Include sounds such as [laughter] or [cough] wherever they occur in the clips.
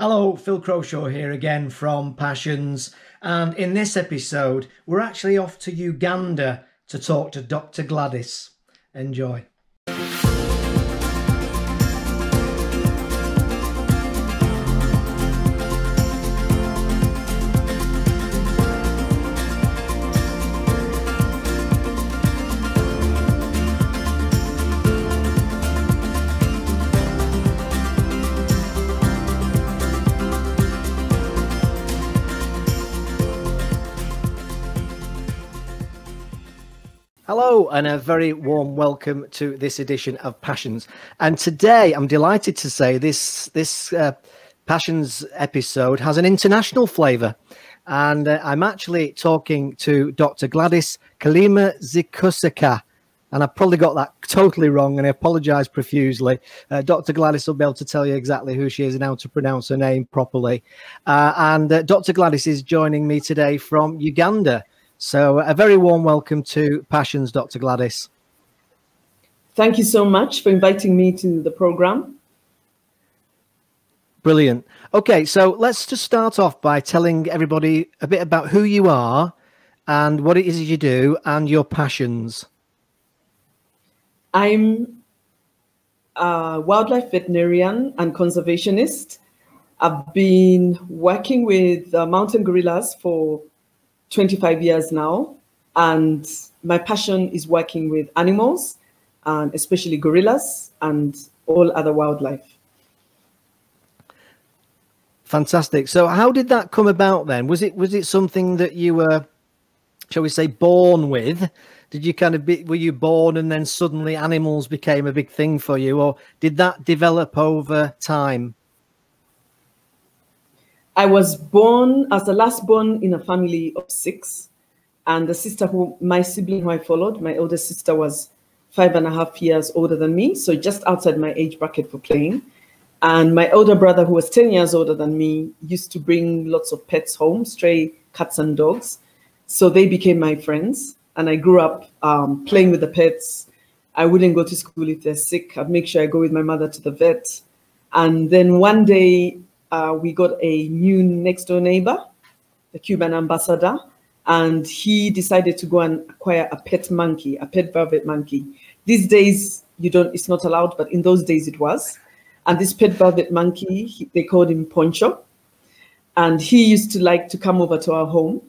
Hello, Phil Crowshaw here again from Passions. And in this episode, we're actually off to Uganda to talk to Dr. Gladys. Enjoy. And a very warm welcome to this edition of Passions. And today, I'm delighted to say this this uh, Passions episode has an international flavour, and uh, I'm actually talking to Dr. Gladys Kalima Zikusaka. And I probably got that totally wrong, and I apologise profusely. Uh, Dr. Gladys will be able to tell you exactly who she is and how to pronounce her name properly. Uh, and uh, Dr. Gladys is joining me today from Uganda. So, a very warm welcome to Passions, Dr. Gladys. Thank you so much for inviting me to the program. Brilliant. Okay, so let's just start off by telling everybody a bit about who you are and what it is you do and your passions. I'm a wildlife veterinarian and conservationist. I've been working with uh, mountain gorillas for 25 years now. And my passion is working with animals, and especially gorillas and all other wildlife. Fantastic. So how did that come about then? Was it was it something that you were, shall we say, born with? Did you kind of be were you born and then suddenly animals became a big thing for you, or did that develop over time? I was born as the last born in a family of six. And the sister who, my sibling who I followed, my older sister was five and a half years older than me. So just outside my age bracket for playing. And my older brother, who was 10 years older than me, used to bring lots of pets home, stray cats and dogs. So they became my friends. And I grew up um, playing with the pets. I wouldn't go to school if they're sick. I'd make sure I go with my mother to the vet. And then one day uh, we got a new next door neighbor, the Cuban ambassador, and he decided to go and acquire a pet monkey, a pet velvet monkey. These days, you don't, it's not allowed, but in those days it was. And this pet velvet monkey, he, they called him Poncho. And he used to like to come over to our home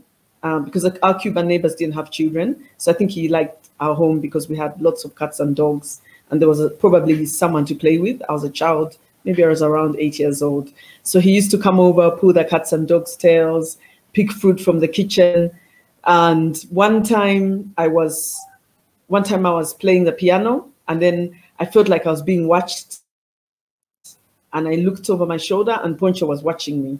um, because our Cuban neighbors didn't have children. So I think he liked our home because we had lots of cats and dogs and there was a, probably someone to play with. I was a child maybe I was around eight years old. So he used to come over, pull the cats and dogs' tails, pick fruit from the kitchen. And one time I was, one time I was playing the piano, and then I felt like I was being watched. And I looked over my shoulder, and Poncho was watching me.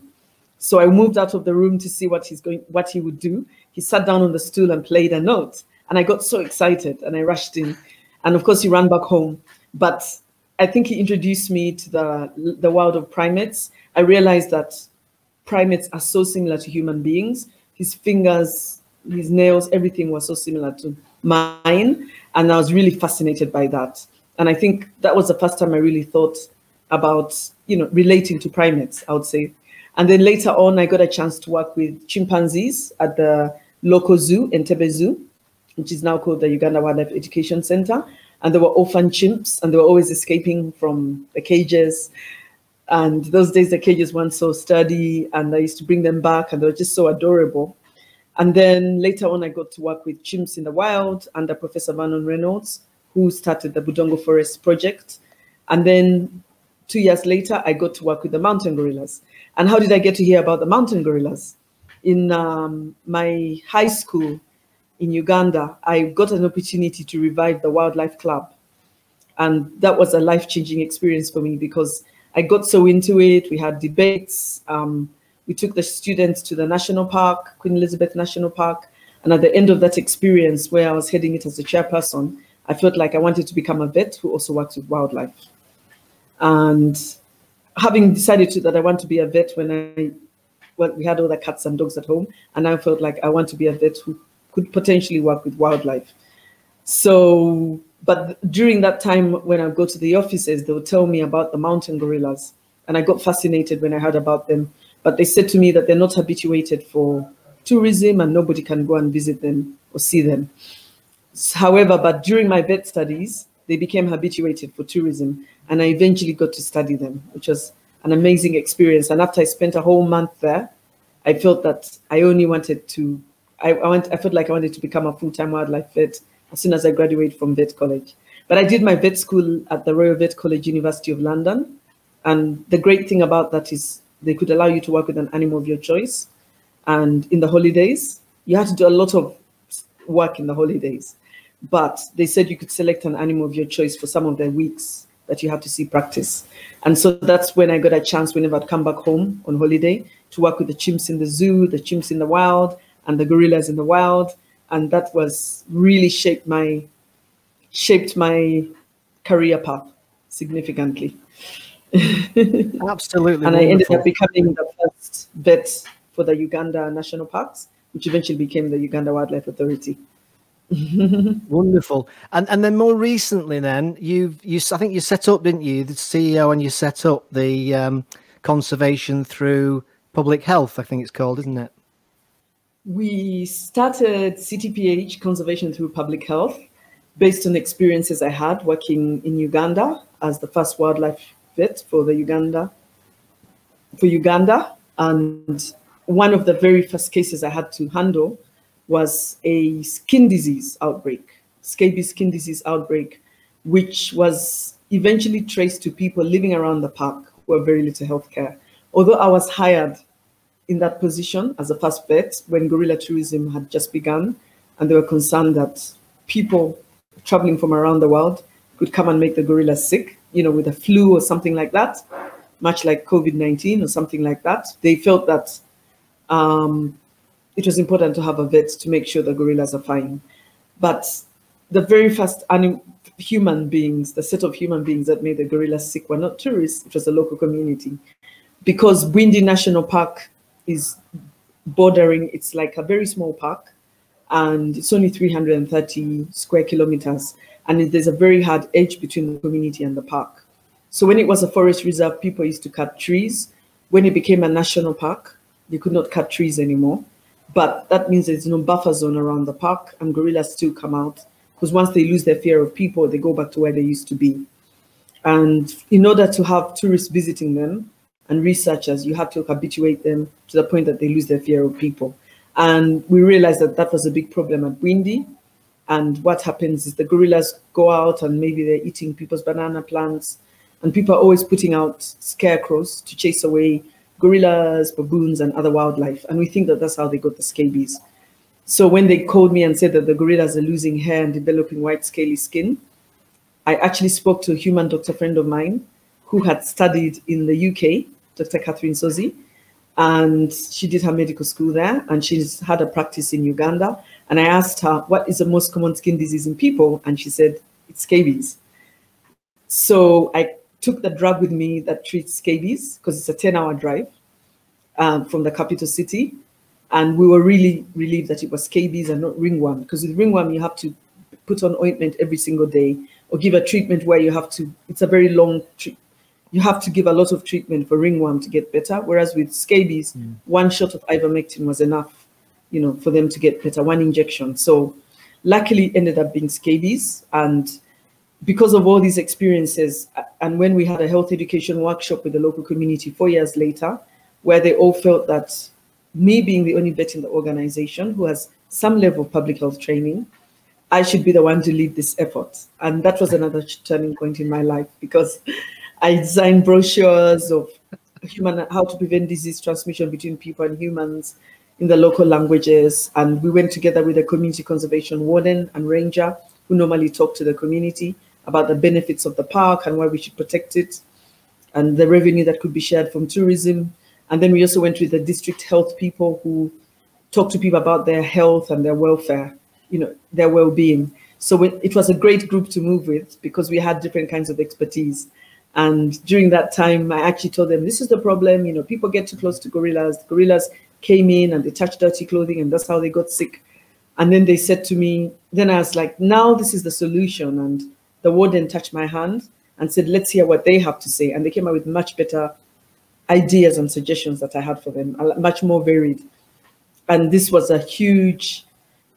So I moved out of the room to see what he's going, what he would do. He sat down on the stool and played a note, and I got so excited, and I rushed in, and of course he ran back home. But I think he introduced me to the, the world of primates. I realized that primates are so similar to human beings. His fingers, his nails, everything was so similar to mine. And I was really fascinated by that. And I think that was the first time I really thought about, you know, relating to primates, I would say. And then later on, I got a chance to work with chimpanzees at the local zoo, Entebbe Zoo, which is now called the Uganda Wildlife Education Center and they were orphan chimps and they were always escaping from the cages. And those days the cages weren't so sturdy and I used to bring them back and they were just so adorable. And then later on, I got to work with chimps in the wild under Professor Vernon Reynolds, who started the Budongo Forest Project. And then two years later, I got to work with the mountain gorillas. And how did I get to hear about the mountain gorillas? In um, my high school, in Uganda, I got an opportunity to revive the Wildlife Club. And that was a life changing experience for me because I got so into it. We had debates. Um, we took the students to the national park, Queen Elizabeth National Park. And at the end of that experience, where I was heading it as a chairperson, I felt like I wanted to become a vet who also works with wildlife. And having decided to, that I want to be a vet when I well, we had all the cats and dogs at home, and I felt like I want to be a vet who could potentially work with wildlife. So, but during that time when I go to the offices, they would tell me about the mountain gorillas. and I got fascinated when I heard about them. But they said to me that they're not habituated for tourism and nobody can go and visit them or see them. However, but during my vet studies, they became habituated for tourism and I eventually got to study them, which was an amazing experience. And after I spent a whole month there, I felt that I only wanted to, I, I, went, I felt like I wanted to become a full-time wildlife vet as soon as I graduated from vet college. But I did my vet school at the Royal Vet College, University of London. And the great thing about that is they could allow you to work with an animal of your choice. And in the holidays, you had to do a lot of work in the holidays. But they said you could select an animal of your choice for some of the weeks that you have to see practice. And so that's when I got a chance whenever I'd come back home on holiday to work with the chimps in the zoo, the chimps in the wild, and the gorillas in the wild. And that was really shaped my shaped my career path significantly. [laughs] Absolutely. and wonderful. I ended up becoming the first vet for the Uganda National Parks, which eventually became the Uganda Wildlife Authority. [laughs] Wonderful. And and then more recently, then you've you I think you set up, didn't you, the CEO, and you set up the um, conservation through public health. I think it's called, isn't it? We started CTPH conservation through public health, based on experiences I had working in Uganda as the first wildlife vet for the Uganda for Uganda, and one of the very first cases I had to handle was a skin disease outbreak, scabies skin disease outbreak, which was eventually traced to people living around the park who have very little health care. Although I was hired in that position as a first vet when gorilla tourism had just begun, and they were concerned that people traveling from around the world could come and make the gorillas sick, you know, with a flu or something like that, much like COVID 19 or something like that. They felt that um, it was important to have a vet to make sure the gorillas are fine. But the very first human beings, the set of human beings that made the gorillas sick were not tourists, it was a local community. Because Bwindi National Park is bordering, it's like a very small park, and it's only 330 square kilometers. And there's a very hard edge between the community and the park. So when it was a forest reserve, people used to cut trees. When it became a national park, they could not cut trees anymore. But that means there's no buffer zone around the park and gorillas still come out because once they lose their fear of people, they go back to where they used to be. And in order to have tourists visiting them and researchers, you have to habituate them to the point that they lose their fear of people. And we realized that that was a big problem at Bwindi. And what happens is the gorillas go out and maybe they're eating people's banana plants. And people are always putting out scarecrows to chase away gorillas, baboons, and other wildlife. And we think that that's how they got the scabies. So when they called me and said that the gorillas are losing hair and developing white scaly skin, I actually spoke to a human doctor friend of mine who had studied in the UK, Dr. Catherine Sozi, and she did her medical school there and she's had a practice in Uganda. And I asked her, what is the most common skin disease in people? And she said, it's scabies. So I took the drug with me that treats scabies because it's a 10 hour drive um, from the capital city. And we were really relieved that it was scabies and not ringworm because with ringworm, you have to put on ointment every single day or give a treatment where you have to, it's a very long you have to give a lot of treatment for ringworm to get better. Whereas with scabies, mm. one shot of ivermectin was enough, you know, for them to get better, one injection. So luckily ended up being scabies. And because of all these experiences, and when we had a health education workshop with the local community four years later, where they all felt that me being the only vet in the organization who has some level of public health training, I should be the one to lead this effort. And that was another turning point in my life because I designed brochures of human how to prevent disease transmission between people and humans in the local languages. And we went together with a community conservation warden and ranger who normally talk to the community about the benefits of the park and why we should protect it and the revenue that could be shared from tourism. And then we also went with the district health people who talk to people about their health and their welfare, you know, their well-being. So it was a great group to move with because we had different kinds of expertise. And during that time, I actually told them, this is the problem. You know, people get too close to gorillas. The gorillas came in and they touched dirty clothing, and that's how they got sick. And then they said to me, then I was like, now this is the solution. And the warden touched my hand and said, let's hear what they have to say. And they came up with much better ideas and suggestions that I had for them, much more varied. And this was a huge,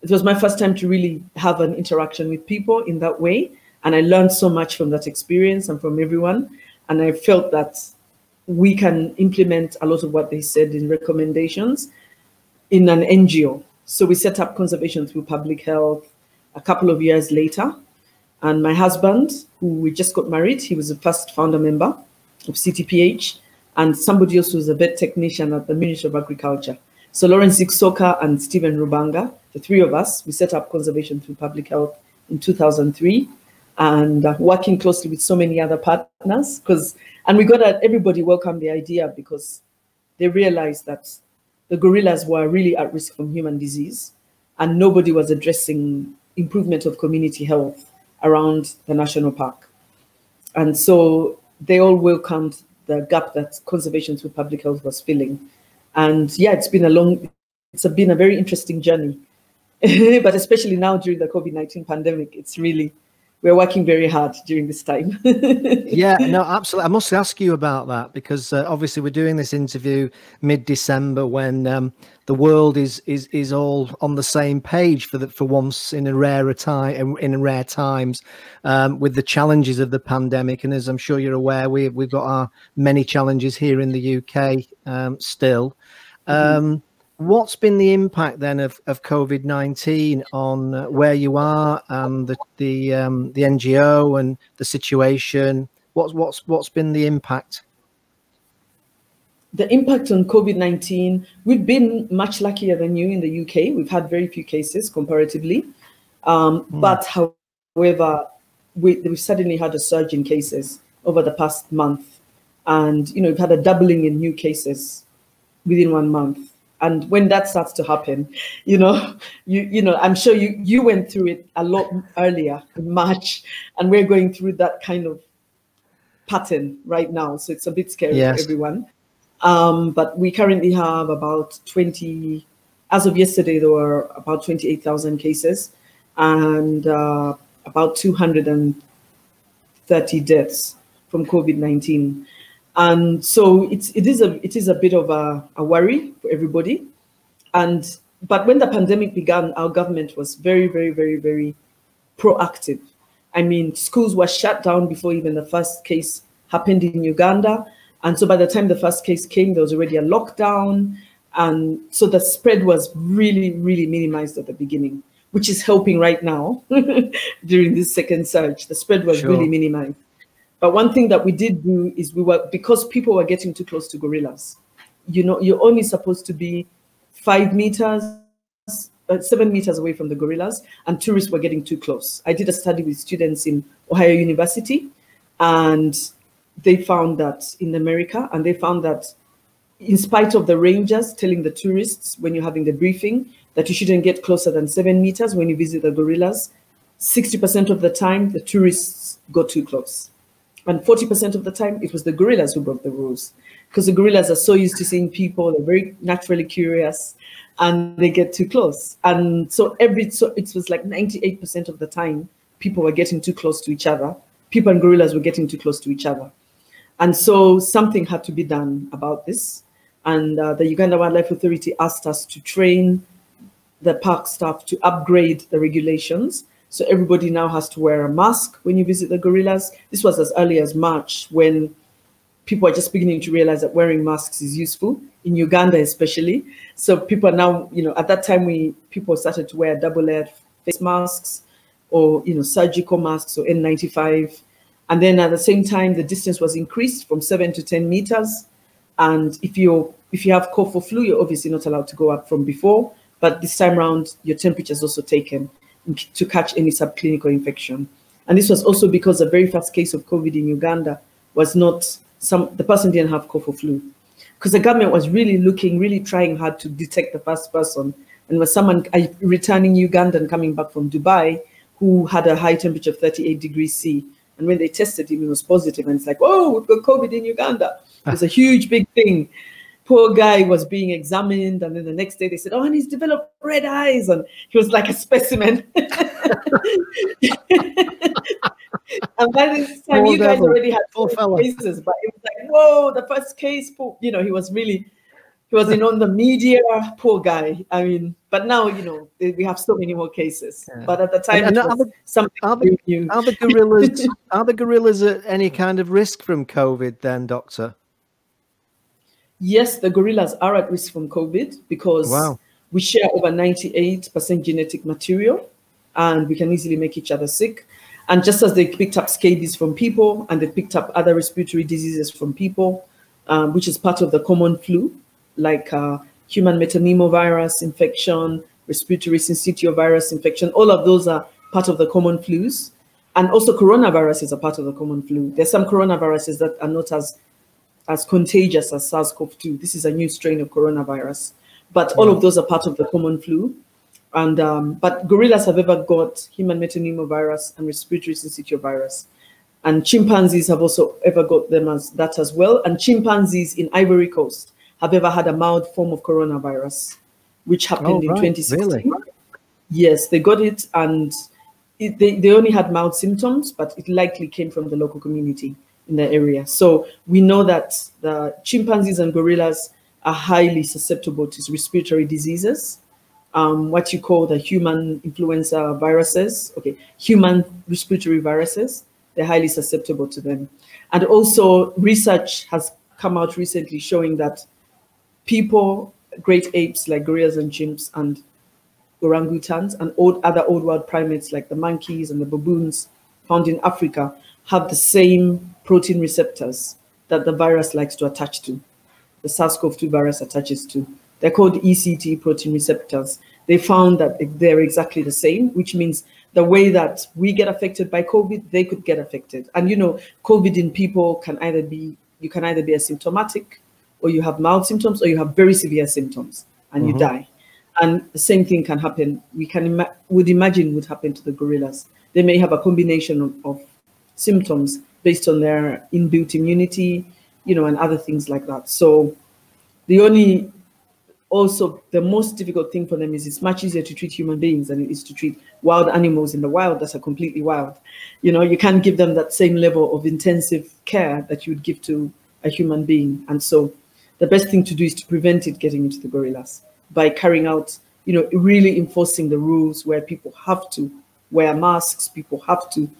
it was my first time to really have an interaction with people in that way. And I learned so much from that experience and from everyone. And I felt that we can implement a lot of what they said in recommendations in an NGO. So we set up conservation through public health a couple of years later. And my husband, who we just got married, he was the first founder member of CTPH, and somebody else was a vet technician at the Ministry of Agriculture. So Lawrence Zikusoka and Stephen Rubanga, the three of us, we set up conservation through public health in 2003 and working closely with so many other partners because and we got that everybody welcomed the idea because they realized that the gorillas were really at risk from human disease and nobody was addressing improvement of community health around the national park. And so they all welcomed the gap that conservation through public health was filling. And yeah it's been a long it's been a very interesting journey. [laughs] But especially now during the covid-19 pandemic it's really we're working very hard during this time. [laughs] yeah, no, absolutely. I must ask you about that because uh, obviously we're doing this interview mid-December when um, the world is is is all on the same page for the, for once in a rare time in rare times um, with the challenges of the pandemic. And as I'm sure you're aware, we we've got our many challenges here in the UK um, still. Mm-hmm um, what's been the impact then of, of COVID nineteen on uh, where you are and the the um, the NGO and the situation? What's what's what's been the impact? The impact on COVID nineteen, we've been much luckier than you in the UK. We've had very few cases comparatively, um, mm. but however, we we suddenly had a surge in cases over the past month, and you know we've had a doubling in new cases within one month and when that starts to happen you know you you know i'm sure you you went through it a lot earlier in march and we're going through that kind of pattern right now. So it's a bit scary yes. for everyone. Um, but we currently have about 20 as of yesterday there were about 28000 cases and uh, about 230 deaths from covid-19 and so it's it is a it is a bit of a, a worry for everybody. And but when the pandemic began our government was very very very very proactive. I mean schools were shut down before even the first case happened in uganda. And so by the time the first case came there was already a lockdown. And so the spread was really really minimized at the beginning which is helping right now [laughs] during this second surge. The spread was sure. really minimized but one thing that we did do is we were, because people were getting too close to gorillas, you know, you're only supposed to be five meters, uh, seven meters away from the gorillas, and tourists were getting too close. I did a study with students in Ohio University, and they found that in America, and they found that in spite of the rangers telling the tourists when you're having the briefing that you shouldn't get closer than seven meters when you visit the gorillas, 60% of the time the tourists go too close. And 40% of the time, it was the gorillas who broke the rules because the gorillas are so used to seeing people, they're very naturally curious and they get too close. And so every, so it was like 98% of the time, people were getting too close to each other. People and gorillas were getting too close to each other. And so something had to be done about this. And uh, the Uganda Wildlife Authority asked us to train the park staff to upgrade the regulations so everybody now has to wear a mask when you visit the gorillas. This was as early as March when people are just beginning to realize that wearing masks is useful in Uganda, especially. So people are now, you know, at that time we people started to wear double-layered face masks or you know surgical masks or N95. And then at the same time, the distance was increased from seven to 10 meters. And if you if you have cough or flu, you're obviously not allowed to go up from before. But this time around, your temperature is also taken to catch any subclinical infection. And this was also because the very first case of COVID in Uganda was not some, the person didn't have cough or flu. Because the government was really looking, really trying hard to detect the first person. And was someone a returning Ugandan coming back from Dubai who had a high temperature of 38 degrees C. And when they tested him, he was positive. And it's like, oh, we've got COVID in Uganda. It's a huge, big thing. Poor guy was being examined, and then the next day they said, "Oh, and he's developed red eyes," and he was like a specimen. [laughs] and by this time, poor you guys devil. already had four cases, but it was like, "Whoa!" The first case, you know, he was really he was in on the media. Poor guy. I mean, but now you know we have so many more cases. Yeah. But at the time, and, and are, the, something are, the, new. are the gorillas [laughs] are the gorillas at any kind of risk from COVID? Then, doctor yes, the gorillas are at risk from COVID because wow. we share over 98% genetic material and we can easily make each other sick. And just as they picked up scabies from people and they picked up other respiratory diseases from people, um, which is part of the common flu, like uh, human metapneumovirus infection, respiratory syncytial virus infection, all of those are part of the common flus. And also coronavirus is a part of the common flu. There's some coronaviruses that are not as as contagious as SARS-CoV-2. This is a new strain of coronavirus, but all of those are part of the common flu. And um, but gorillas have ever got human metapneumovirus and respiratory syncytial virus, and chimpanzees have also ever got them as that as well. And chimpanzees in Ivory Coast have ever had a mild form of coronavirus, which happened oh, right. in 2016. Really? Yes, they got it, and it, they they only had mild symptoms, but it likely came from the local community in the area. So we know that the chimpanzees and gorillas are highly susceptible to respiratory diseases, um, what you call the human influenza viruses, okay, human respiratory viruses, they're highly susceptible to them. And also research has come out recently showing that people, great apes like gorillas and chimps and orangutans and old, other old world primates like the monkeys and the baboons found in Africa have the same protein receptors that the virus likes to attach to, the SARS-CoV-2 virus attaches to. They're called ECT protein receptors. They found that they're exactly the same, which means the way that we get affected by COVID, they could get affected. And you know, COVID in people can either be, you can either be asymptomatic or you have mild symptoms or you have very severe symptoms and mm-hmm. you die. And the same thing can happen. We can ima- would imagine would happen to the gorillas. They may have a combination of, of symptoms based on their inbuilt immunity, you know, and other things like that. So the only also the most difficult thing for them is it's much easier to treat human beings than it is to treat wild animals in the wild that are completely wild. You know, you can't give them that same level of intensive care that you would give to a human being. And so the best thing to do is to prevent it getting into the gorillas by carrying out, you know, really enforcing the rules where people have to wear masks, people have to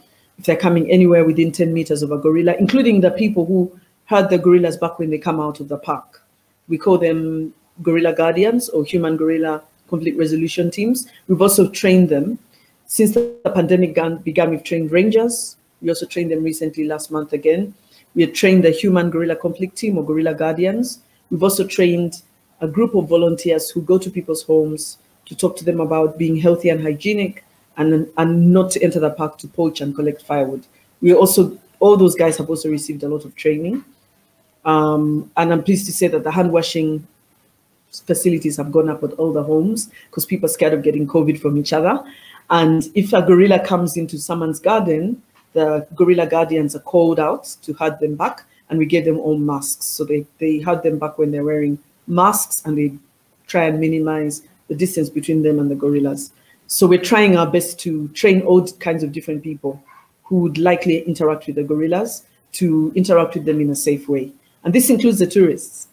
if they're coming anywhere within 10 meters of a gorilla, including the people who herd the gorillas back when they come out of the park. We call them gorilla guardians or human gorilla conflict resolution teams. We've also trained them. Since the pandemic began, we've trained rangers. We also trained them recently last month again. We had trained the human gorilla conflict team or gorilla guardians. We've also trained a group of volunteers who go to people's homes to talk to them about being healthy and hygienic, and, and not to enter the park to poach and collect firewood. We also, all those guys have also received a lot of training. Um, and I'm pleased to say that the hand washing facilities have gone up at all the homes because people are scared of getting COVID from each other. And if a gorilla comes into someone's garden, the gorilla guardians are called out to herd them back, and we gave them all masks. So they, they herd them back when they're wearing masks and they try and minimize the distance between them and the gorillas. So we're trying our best to train all kinds of different people who would likely interact with the gorillas to interact with them in a safe way. And this includes the tourists.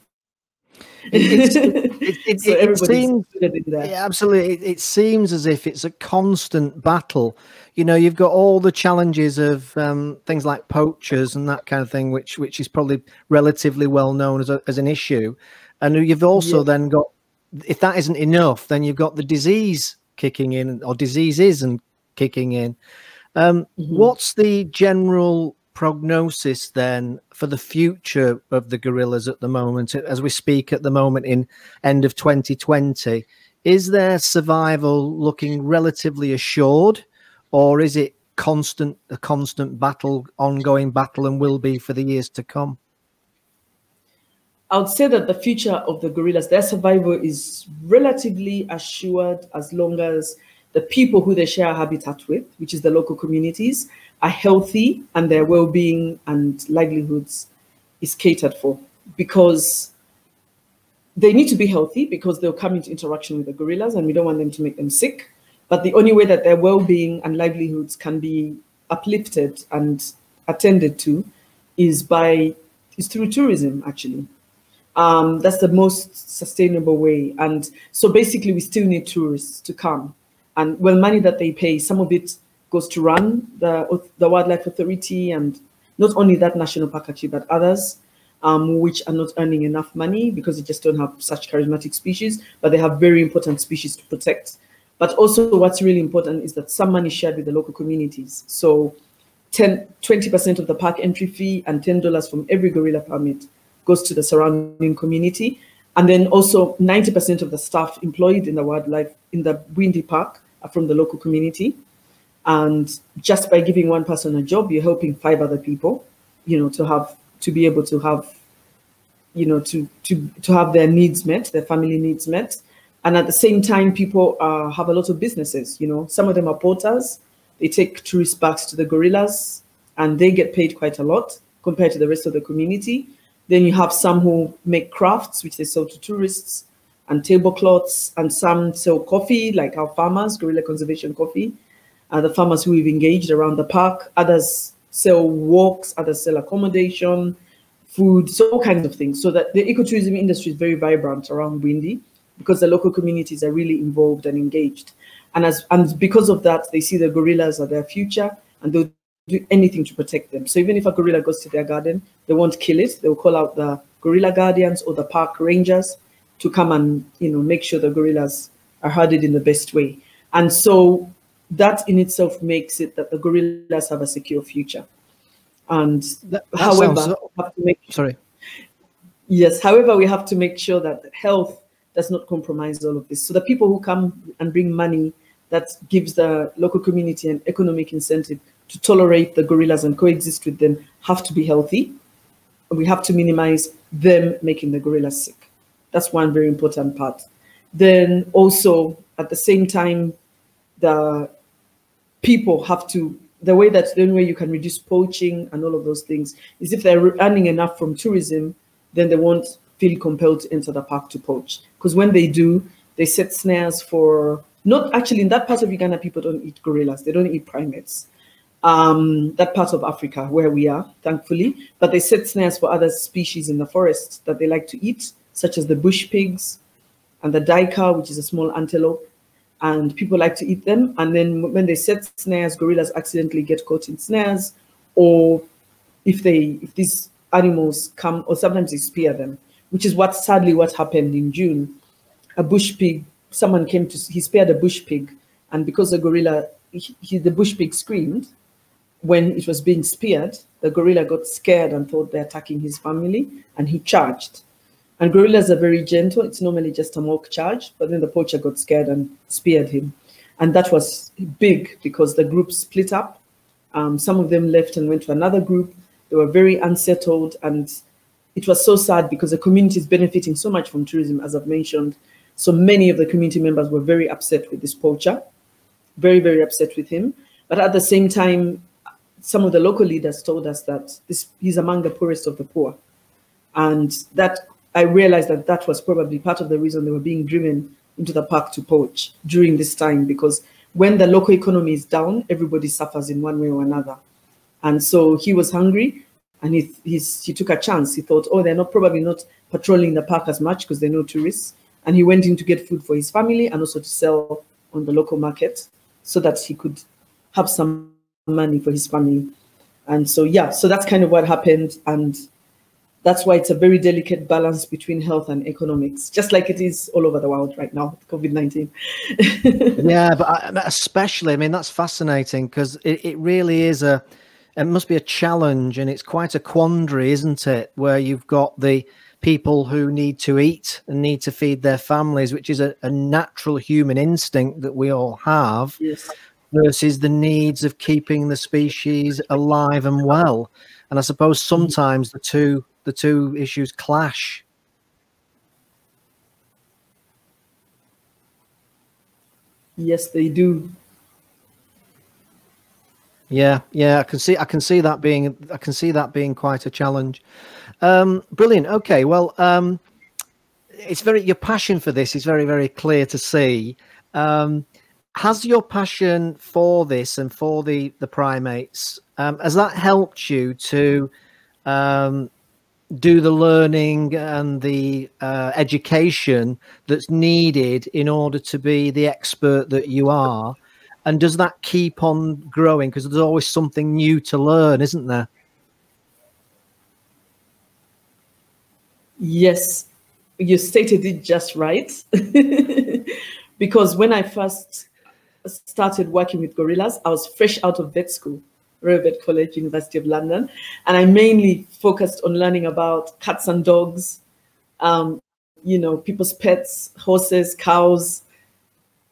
It, [laughs] it, it, so it seems, yeah, absolutely. It, seems as if it's a constant battle. You know, you've got all the challenges of um, things like poachers and that kind of thing, which which is probably relatively well known as, a, as an issue. And you've also yeah. then got, if that isn't enough, then you've got the disease kicking in or diseases and kicking in. Um, mm-hmm. What's the general prognosis then for the future of the gorillas at the moment, as we speak at the moment in end of 2020? Is their survival looking relatively assured, or is it constant a constant battle, ongoing battle, and will be for the years to come? I would say that the future of the gorillas, their survival is relatively assured as long as the people who they share habitat with, which is the local communities, are healthy and their well-being and livelihoods is catered for. Because they need to be healthy because they'll come into interaction with the gorillas and we don't want them to make them sick. But the only way that their well-being and livelihoods can be uplifted and attended to is by is through tourism actually. Um, that's the most sustainable way. And so basically we still need tourists to come. And well, money that they pay, some of it goes to run the, the Wildlife Authority and not only that national park actually, but others um, which are not earning enough money because they just don't have such charismatic species, but they have very important species to protect. But also what's really important is that some money is shared with the local communities. So 10, 20% of the park entry fee and $10 from every gorilla permit goes to the surrounding community. And then also 90% of the staff employed in the wildlife in the Bwindi Park are from the local community. And just by giving one person a job, you're helping five other people, you know, to have to be able to have, you know, to to to have their needs met, their family needs met, and at the same time, people uh, have a lot of businesses. You know, some of them are porters. They take tourists back to the gorillas, and they get paid quite a lot compared to the rest of the community. Then you have some who make crafts, which they sell to tourists, and tablecloths, and some sell coffee, like our farmers, Gorilla Conservation Coffee, uh, the farmers who we've engaged around the park. Others sell walks, others sell accommodation, food, so all kinds of things. So that the ecotourism industry is very vibrant around Bwindi because the local communities are really involved and engaged. And as and because of that, they see the gorillas are their future and they'll do anything to protect them. So even if a gorilla goes to their garden, they won't kill it. They'll call out the gorilla guardians or the park rangers to come and you know make sure the gorillas are herded in the best way. And so that in itself makes it that the gorillas have a secure future. And That, that however, sounds- we have to make sorry. Yes, however, we have to make sure that health does not compromise all of this. So the people who come and bring money that gives the local community an economic incentive to tolerate the gorillas and coexist with them have to be healthy. And we have to minimize them making the gorillas sick. That's one very important part. Then also at the same time, the people have to the way that the only way you can reduce poaching and all of those things is if they're earning enough from tourism, then they won't feel compelled to enter the park to poach. Because when they do, they set snares for not actually in that part of Uganda, people don't eat gorillas, they don't eat primates. Um, that part of Africa where we are, thankfully, but they set snares for other species in the forest that they like to eat, such as the bush pigs and the duiker, which is a small antelope and people like to eat them. And then when they set snares, gorillas accidentally get caught in snares, or if they if these animals come, or sometimes they spear them, which is what sadly what happened in June. A bush pig, someone came to he speared a bush pig, and because the gorilla, he, he, the bush pig screamed when it was being speared, the gorilla got scared and thought they're attacking his family, and he charged. And gorillas are very gentle. It's normally just a mock charge, but then the poacher got scared and speared him. And that was big because the group split up. Um, some of them left and went to another group. They were very unsettled. And it was so sad because the community is benefiting so much from tourism, as I've mentioned. So many of the community members were very upset with this poacher, very, very upset with him. But at the same time, some of the local leaders told us that this, he's among the poorest of the poor. And that I realized that that was probably part of the reason they were being driven into the park to poach during this time because when the local economy is down, everybody suffers in one way or another. And so he was hungry and he, he's, he took a chance. He thought, oh, they're not probably not patrolling the park as much because they're no tourists. And he went in to get food for his family and also to sell on the local market so that he could have some money for his family. And so, yeah, so that's kind of what happened. And that's why it's a very delicate balance between health and economics, just like it is all over the world right now, COVID 19. [laughs] yeah, but I, especially, I mean, that's fascinating because it, it really is a, it must be a challenge and it's quite a quandary, isn't it? Where you've got the people who need to eat and need to feed their families, which is a, a natural human instinct that we all have, yes. Versus the needs of keeping the species alive and well. And I suppose sometimes the two the two issues clash. Yes, they do. Yeah, yeah, I can see I can see that being I can see that being quite a challenge. Um, brilliant. Okay, well, um, it's very your passion for this is very very clear to see. Um, has your passion for this and for the the primates um, has that helped you to um, do the learning and the uh, education that's needed in order to be the expert that you are? And does that keep on growing? Because there's always something new to learn, isn't there? Yes, you stated it just right. [laughs] because when I first started working with gorillas, I was fresh out of vet school, Royal Vet College, University of London, and I mainly focused on learning about cats and dogs, um, you know, people's pets, horses, cows,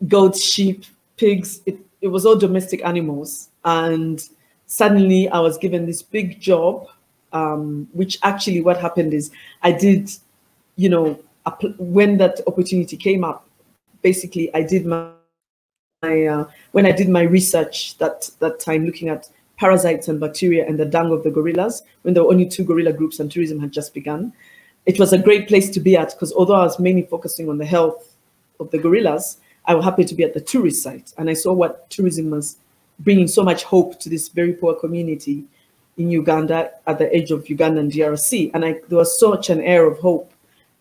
goats, sheep, pigs. It, it was all domestic animals. And suddenly I was given this big job, um, which actually what happened is I did, you know, when that opportunity came up, basically I did my uh, when I did my research that, that time looking at parasites and bacteria and the dung of the gorillas, when there were only two gorilla groups and tourism had just begun, it was a great place to be at because although I was mainly focusing on the health of the gorillas, I was happy to be at the tourist site. And I saw what tourism was bringing so much hope to this very poor community in Uganda at the edge of Uganda and DRC. And I, there was such an air of hope.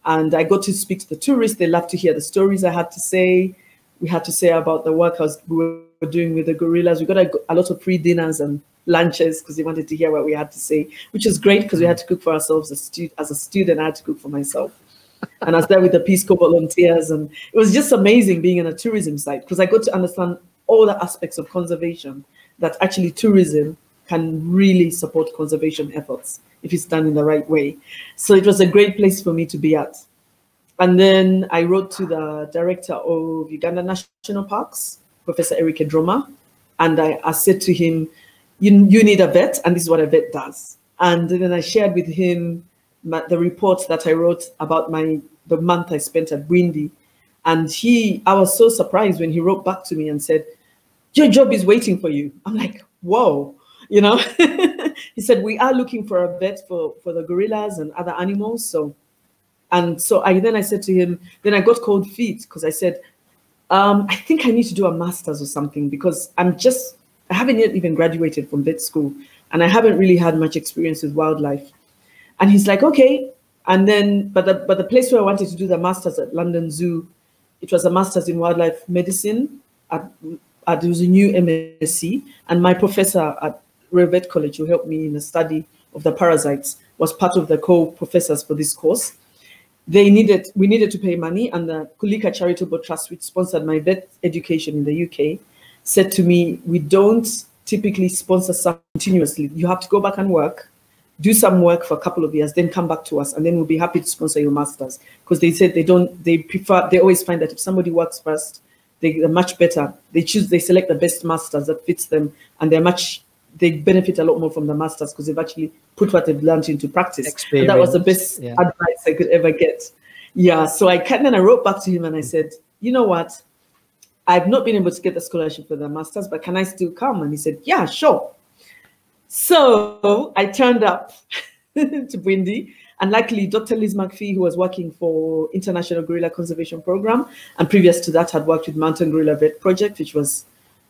And I got to speak to the tourists. They loved to hear the stories I had to say we had to say about the work we were doing with the gorillas. We got a, a lot of free dinners and lunches because they wanted to hear what we had to say, which is great because we had to cook for ourselves as, stu- as a student. I had to cook for myself. and I was there with the Peace Corps volunteers. And it was just amazing being in a tourism site because I got to understand all the aspects of conservation that actually tourism can really support conservation efforts if it's done in the right way. So it was a great place for me to be at. And then I wrote to the director of Uganda National Parks, Professor Eric Edroma, and I, I said to him, you, you need a vet, and this is what a vet does. And then I shared with him my, the report that I wrote about my the month I spent at Bwindi. And he, I was so surprised when he wrote back to me and said, Your job is waiting for you. I'm like, whoa, you know. [laughs] he said, We are looking for a vet for, for the gorillas and other animals. So and so I then I said to him, then I got cold feet because I said, um, I think I need to do a master's or something because I'm just I haven't yet even graduated from vet school and I haven't really had much experience with wildlife. And he's like, okay. And then, but the but the place where I wanted to do the master's at London Zoo, it was a master's in wildlife medicine. At, at there was a new MSc, and my professor at Royal Vet College, who helped me in the study of the parasites, was part of the co-professors for this course they needed we needed to pay money and the kulika charitable trust which sponsored my vet education in the uk said to me we don't typically sponsor stuff continuously. You have to go back and work do some work for a couple of years then come back to us and then we'll be happy to sponsor your masters. Because they said they don't they prefer they always find that if somebody works first they are much better. They choose they select the best masters that fits them and they're much they benefit a lot more from the masters because they've actually put what they've learned into practice. And that was the best yeah. advice I could ever get. Yeah. So I kind of wrote back to him and I said, you know what? I've not been able to get the scholarship for the masters, but can I still come? And he said, yeah, sure. So I turned up [laughs] to Bwindi. And luckily, Dr. Liz Macfie, who was working for International Gorilla Conservation Program, and previous to that had worked with Mountain Gorilla Vet Project, which was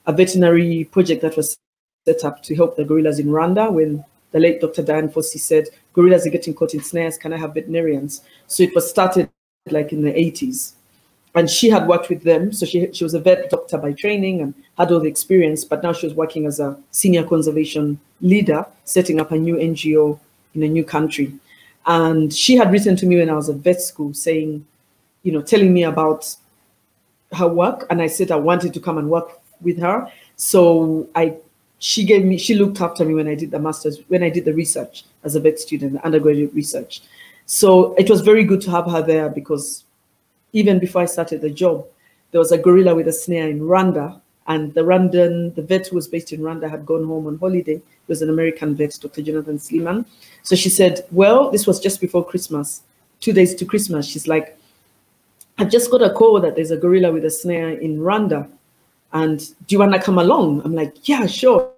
a veterinary project that was set up to help the gorillas in Rwanda when the late Dr. Dian Fossey said, gorillas are getting caught in snares, can I have veterinarians? So it was started like in the 80s. And she had worked with them. So she, she was a vet doctor by training and had all the experience, but now she was working as a senior conservation leader, setting up a new NGO in a new country. And she had written to me when I was at vet school saying, you know, telling me about her work. And I said I wanted to come and work with her. So I she gave me she looked after me when I did the masters when I did the research as a vet student, the undergraduate research. So it was very good to have her there because even before I started the job, there was a gorilla with a snare in Rwanda, and the Rwandan the vet who was based in Rwanda had gone home on holiday. it was an American vet, Dr. Jonathan Sleeman. So she said, "Well, this was just before Christmas, two days to Christmas." She's like, "I've just got a call that there's a gorilla with a snare in Rwanda." And do you want to come along? I'm like, yeah, sure.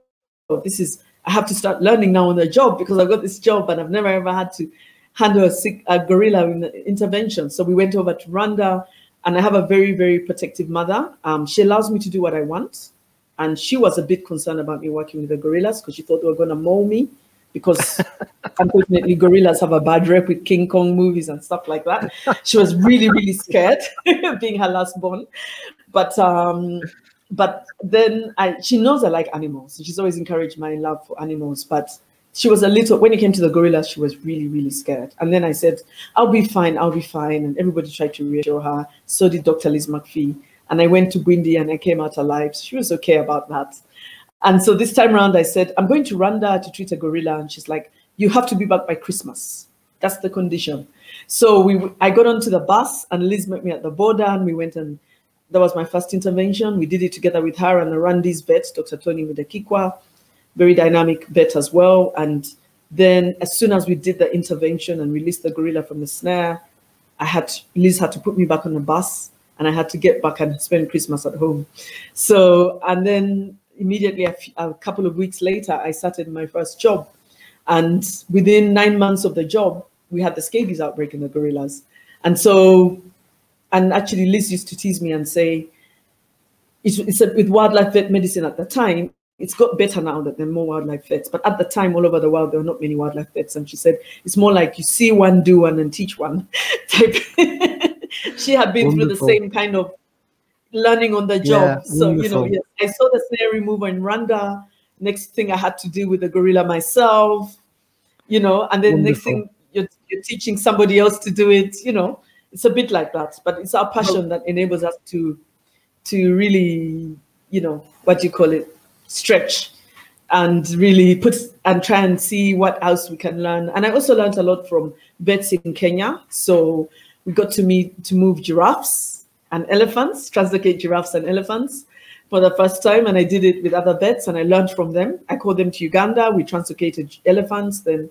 This is, I have to start learning now on the job because I've got this job and I've never ever had to. handle a, sick, a gorilla intervention. So we went over to Rwanda, and I have a very, very protective mother. Um, she allows me to do what I want. And she was a bit concerned about me working with the gorillas because she thought they were going to maul me because [laughs] unfortunately gorillas have a bad rep with King Kong movies and stuff like that. She was really, really scared [laughs] being her last born. But um, but then I she knows I like animals. She's always encouraged my love for animals. But she was a little when it came to the gorillas, she was really, really scared. And then I said, I'll be fine, I'll be fine. And everybody tried to reassure her. So did Dr. Liz Macfie. And I went to Bwindi and I came out alive. She was okay about that. And so this time around, I said, I'm going to Rwanda to treat a gorilla. And she's like, You have to be back by Christmas. That's the condition. So we, I got onto the bus and Liz met me at the border and we went and that was my first intervention. We did it together with her and Rwandese vet, Dr. Tony Mudakikwa, very dynamic vet as well. And then as soon as we did the intervention and released the gorilla from the snare, I had Liz had to put me back on the bus and I had to get back and spend Christmas at home. So, and then immediately a, couple of weeks later, I started my first job. And within nine months of the job, we had the scabies outbreak in the gorillas. And so, and actually Liz used to tease me and say, it's, it's a, with wildlife vet medicine at the time, it's got better now that there are more wildlife vets. But at the time, all over the world, there were not many wildlife vets. And she said, it's more like you see one, do one, and teach one [laughs] type. [laughs] she had been Wonderful. through the same kind of learning on the job. Yeah, so, wonderful. you know, yes, I saw the snare remover in Rwanda. Next thing I had to do with the gorilla myself, you know, and then wonderful. next thing you're, you're teaching somebody else to do it, you know, it's a bit like that. But it's our passion that enables us to to really, you know, what you call it, stretch and really put and try and see what else we can learn. And I also learned a lot from vets in Kenya. So we got to meet to move giraffes and elephants, translocate giraffes and elephants for the first time. And I did it with other vets and I learned from them. I called them to Uganda. We translocated elephants. Then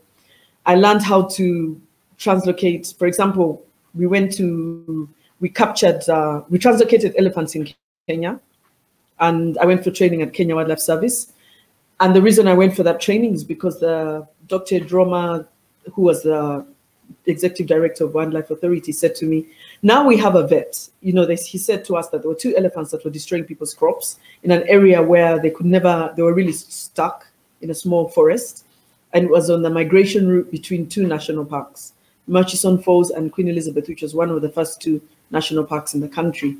I learned how to translocate. For example, we went to, we captured, uh, we translocated elephants in Kenya. And I went for training at Kenya Wildlife Service. And the reason I went for that training is because the Dr. Droma, who was the executive director of Wildlife Authority, said to me, now we have a vet. You know, they, he said to us that there were two elephants that were destroying people's crops in an area where they could never, they were really stuck in a small forest. And it was on the migration route between two national parks, Murchison Falls and Queen Elizabeth, which was one of the first two national parks in the country.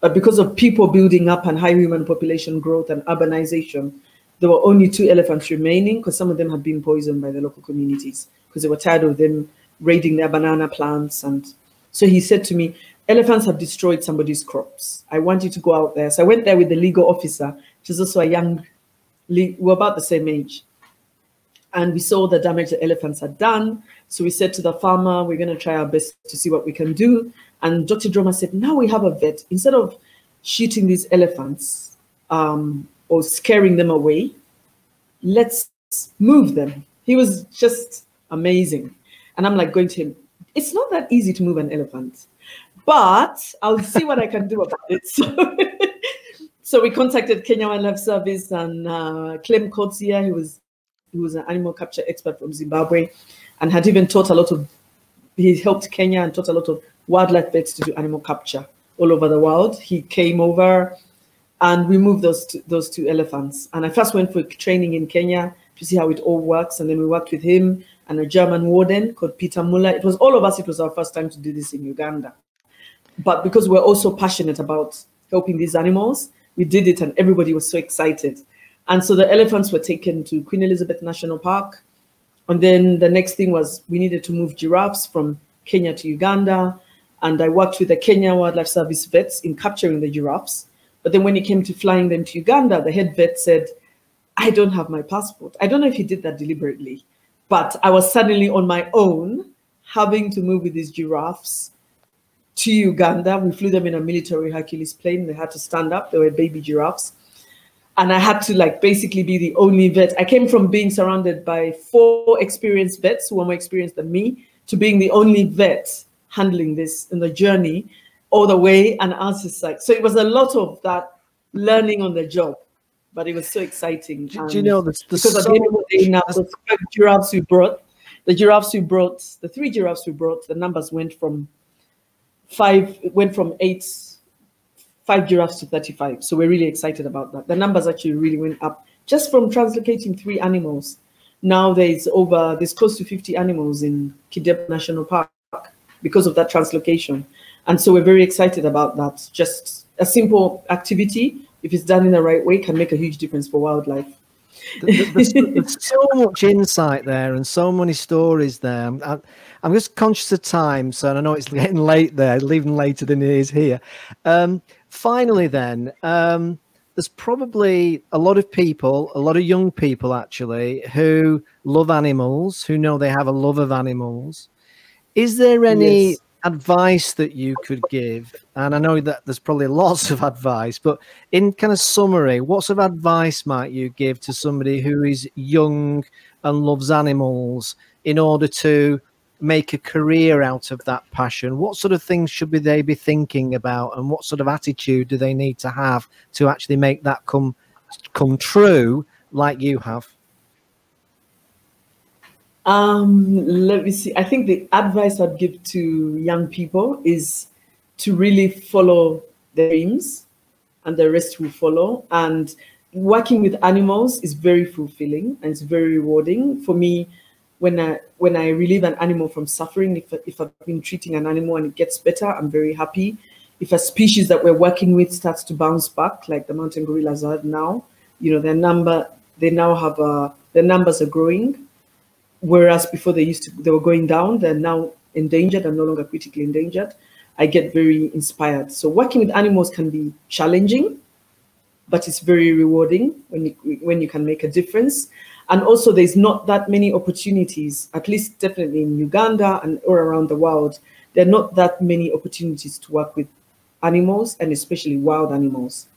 But because of people building up and high human population growth and urbanization, there were only two elephants remaining because some of them had been poisoned by the local communities because they were tired of them raiding their banana plants. And so he said to me, elephants have destroyed somebody's crops. I want you to go out there. So I went there with the legal officer, which is also a young, we're about the same age. And we saw the damage the elephants had done. So we said to the farmer, we're going to try our best to see what we can do. And Dr. Droma said, now we have a vet. Instead of shooting these elephants um, or scaring them away, let's move them. He was just amazing. And I'm like going to him, it's not that easy to move an elephant, but I'll see what I can do about it. [laughs] So, so we contacted Kenya Wildlife Service and uh, Clem Coetsee, who was who was an animal capture expert from Zimbabwe, and had even taught a lot of. He helped Kenya and taught a lot of wildlife vets to do animal capture all over the world. He came over, and we moved those two, those two elephants. And I first went for training in Kenya to see how it all works, and then we worked with him and a German warden called Peter Muller. It was all of us, it was our first time to do this in Uganda. But because we're also passionate about helping these animals, we did it and everybody was so excited. And so the elephants were taken to Queen Elizabeth National Park. And then the next thing was we needed to move giraffes from Kenya to Uganda. And I worked with the Kenya Wildlife Service vets in capturing the giraffes. But then when it came to flying them to Uganda, the head vet said, I don't have my passport. I don't know if he did that deliberately. But I was suddenly on my own, having to move with these giraffes to Uganda. We flew them in a military Hercules plane. They had to stand up. They were baby giraffes. And I had to like basically be the only vet. I came from being surrounded by four experienced vets who were more experienced than me to being the only vet handling this in the journey all the way. And I was just like, so it was a lot of that learning on the job but it was so exciting. Do, do you know the, because so at the end of the day now, the giraffes we brought, the giraffes we brought, the three giraffes we brought, the numbers went from five, went from eight, five giraffes to 35. So we're really excited about that. The numbers actually really went up just from translocating three animals. Now there's over, there's close to 50 animals in Kidepo National Park because of that translocation. And so we're very excited about that. Just a simple activity, if it's done in the right way, can make a huge difference for wildlife. there's, so much insight there and so many stories there. I'm, I'm, just conscious of time, so I know it's getting late there, even later than it is here. Um, finally, then, um, there's probably a lot of people, a lot of young people actually, who love animals, who know they have a love of animals. Is there any yes advice that you could give? And I know that there's probably [laughs] lots of advice, but in kind of summary, what sort of advice might you give to somebody who is young and loves animals in order to make a career out of that passion? What sort of things should they be thinking about, and what sort of attitude do they need to have to actually make that come come true, like you have? Um, let me see. I think the advice I'd give to young people is to really follow their dreams and the rest will follow. And working with animals is very fulfilling and it's very rewarding. For me, when I when I relieve an animal from suffering, if, if I've been treating an animal and it gets better, I'm very happy. If a species that we're working with starts to bounce back, like the mountain gorillas are now, you know, their number, they now have a, their numbers are growing. Whereas before they used to they were going down they're now endangered and no longer critically endangered. I get very inspired. So working with animals can be challenging but it's very rewarding when you when you can make a difference and also there's not that many opportunities at least definitely in uganda and or around the world there are not that many opportunities to work with animals and especially wild animals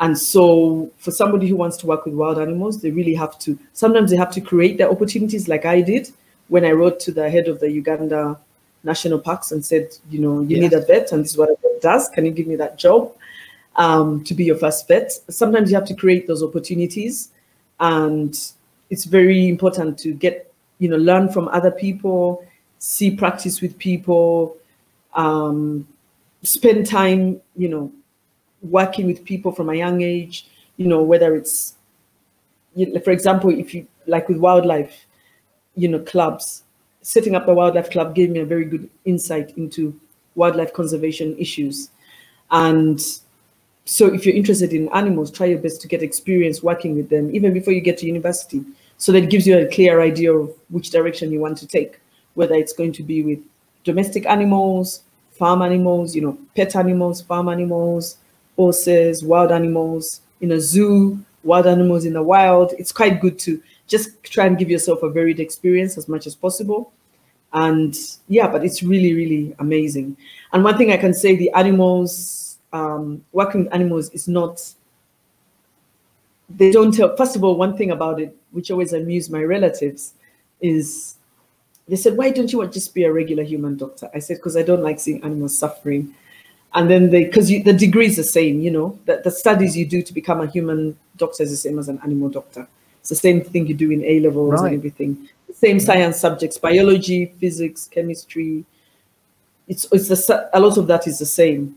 and so for somebody who wants to work with wild animals, they really have to, sometimes they have to create their opportunities like I did when I wrote to the head of the Uganda National Parks and said, you know, you need a vet and this is what a vet does. Can you give me that job um, to be your first vet? Sometimes you have to create those opportunities and it's very important to get, you know, learn from other people, see practice with people, um, spend time, you know, working with people from a young age, you know, whether it's, you know, for example, if you like with wildlife, you know, clubs, setting up the wildlife club gave me a very good insight into wildlife conservation issues. And so if you're interested in animals, try your best to get experience working with them, even before you get to university. So that gives you a clear idea of which direction you want to take, whether it's going to be with domestic animals, farm animals, you know, pet animals, farm animals, horses, wild animals in a zoo, wild animals in the wild. It's quite good to just try and give yourself a varied experience as much as possible. And yeah, but it's really, really amazing. And one thing I can say, the animals, um, working with animals is not, they don't tell, first of all, one thing about it, which always amused my relatives, is they said, why don't you want to just be a regular human doctor? I said, because I don't like seeing animals suffering and then they because the degree is the same you know that the studies you do to become a human doctor is the same as an animal doctor. It's the same thing you do in a levels right. and everything. Same science subjects biology physics chemistry. It's it's the, a lot of that is the same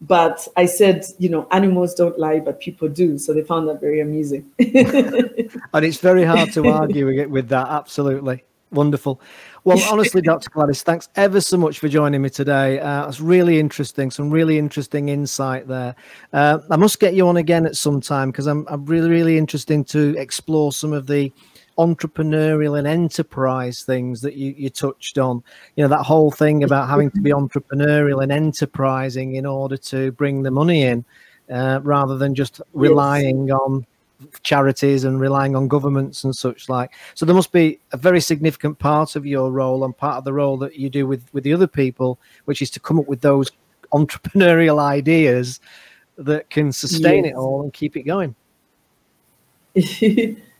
but i said you know animals don't lie but people do so they found that very amusing [laughs] and it's very hard to argue with that absolutely wonderful well, honestly, [laughs] Dr. Gladys, thanks ever so much for joining me today. Uh, it's really interesting, some really interesting insight there. Uh, I must get you on again at some time because I'm, I'm really, really interested to explore some of the entrepreneurial and enterprise things that you, you touched on. You know, that whole thing about having to be entrepreneurial and enterprising in order to bring the money in. Uh, rather than just relying yes. on charities and relying on governments and such like. So there must be a very significant part of your role and part of the role that you do with with the other people, which is to come up with those [laughs] entrepreneurial ideas that can sustain yes. it all and keep it going. [laughs]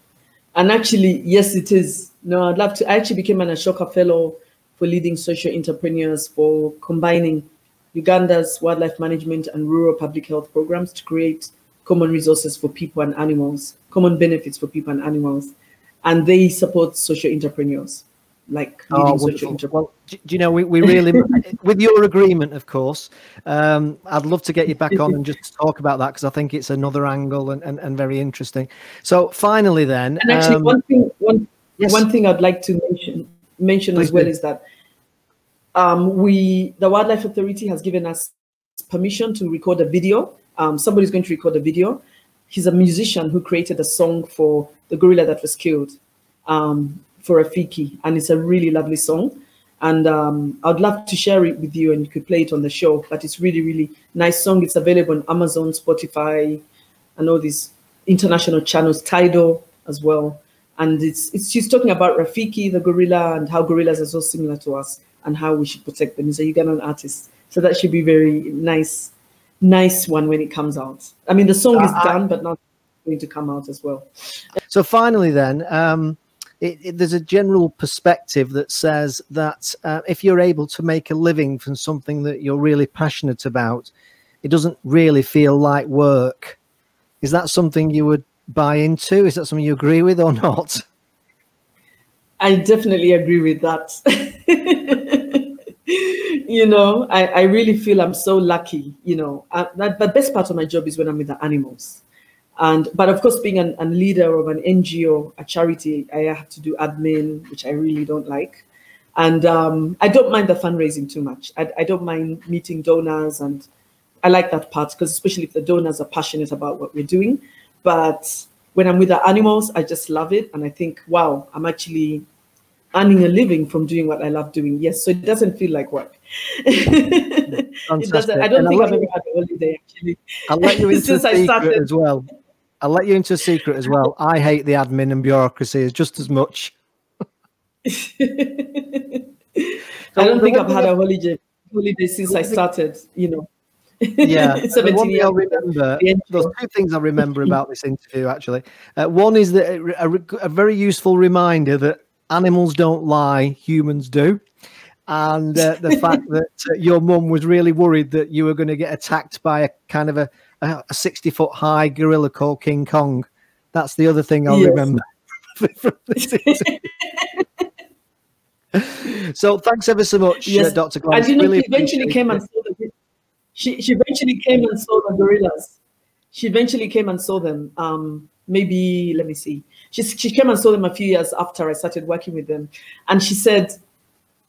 and actually, yes, it is. No, I'd love to. I actually became an Ashoka Fellow for leading social entrepreneurs for combining Uganda's wildlife management and rural public health programs to create common resources for people and animals, common benefits for people and animals, and they support social entrepreneurs. Like oh, well, do, you know we, we really [laughs] with your agreement of course um, i'd love to get you back on and just talk about that because i think it's another angle and, and, and, very interesting. So finally then and actually um, one thing one, yes. one thing i'd like to mention mention Please as well do. is that um, we the wildlife authority has given us permission to record a video. Um, somebody's going to record a video. He's a musician who created a song for the gorilla that was killed. Um, for Rafiki, and it's a really lovely song. And um, I'd love to share it with you, and you could play it on the show. But it's really, really nice song. It's available on Amazon, Spotify, and all these international channels, Tidal as well. And it's it's she's talking about Rafiki, the gorilla, and how gorillas are so similar to us, and how we should protect them. He's a Ugandan artist, so that should be very nice, nice one when it comes out. I mean, the song is uh, done, but not going to come out as well. So finally, then. Um it, it, there's a general perspective that says that uh, if you're able to make a living from something that you're really passionate about, it doesn't really feel like work. Is that something you would buy into? Is that something you agree with or not? I definitely agree with that. [laughs] you know, I, I really feel I'm so lucky, you know. Uh, that, the best part of my job is when I'm with the animals and but of course, being an, a leader of an NGO, a charity, I have to do admin, which I really don't like. And um, I don't mind the fundraising too much. I, I don't mind meeting donors, and I like that part because especially if the donors are passionate about what we're doing. But when I'm with the animals, I just love it, and I think, wow, I'm actually earning a living from doing what I love doing. Yes, so it doesn't feel like work. [laughs] it doesn't. I don't and think I've ever had a holiday actually. I'll let you [laughs] into since I started as well. I'll let you into a secret as well. I hate the admin and bureaucracy just as much. [laughs] I don't think I've had a holiday holiday since I started, you know. Yeah, [laughs] 17 years. I remember, there's two things I remember [laughs] about this interview actually. Uh, one is that a, a, very useful reminder that animals don't lie, humans do. And uh, the fact that uh, your mum was really worried that you were going to get attacked by a kind of a a 60 foot high gorilla called King Kong. That's the other thing I'll yes. remember. [laughs] so thanks ever so much, yes. uh, Dr. Gladys. And you know, really she eventually came it. and saw the, she, she eventually came and saw the gorillas. She eventually came and saw them. Um, maybe, let me see. She, she came and saw them a few years after I started working with them. And she said,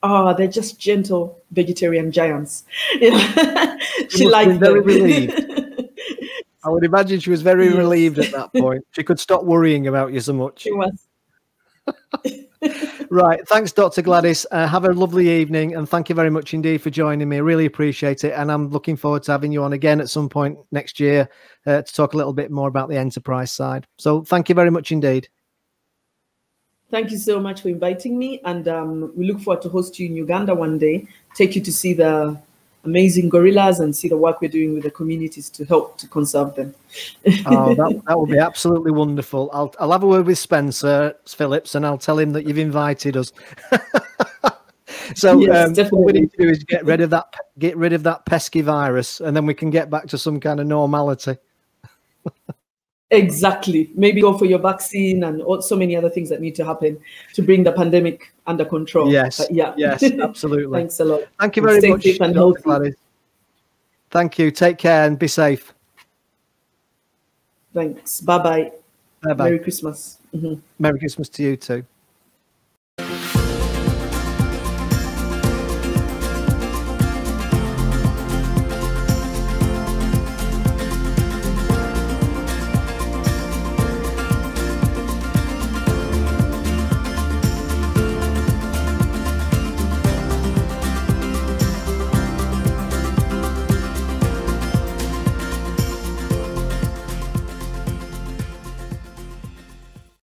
oh, they're just gentle vegetarian giants. [laughs] she liked them. Relieved. [laughs] I would imagine she was very yes. relieved at that point. She could stop worrying about you so much. She was. [laughs] right. Thanks, Dr. Gladys. Uh, have a lovely evening. And thank you very much indeed for joining me. Really appreciate it. And I'm looking forward to having you on again at some point next year uh, to talk a little bit more about the enterprise side. So thank you very much indeed. Thank you so much for inviting me. And um, we look forward to host you in Uganda one day, take you to see the amazing gorillas and see the work we're doing with the communities to help to conserve them. [laughs] oh, that, that would be absolutely wonderful. I'll, I'll have a word with Spencer Phillips and I'll tell him that you've invited us. [laughs] so yes, um, what we need to do is get rid of that get rid of that pesky virus and then we can get back to some kind of normality. Exactly. Maybe go for your vaccine and so many other things that need to happen to bring the pandemic under control. Yes. But yeah. Yes. [laughs] Absolutely. Thanks a lot. Thank you very much. Gladys. Thank you. Take care and be safe. Thanks. Bye bye. Bye bye. Merry Christmas. Mm-hmm. Merry Christmas to you too.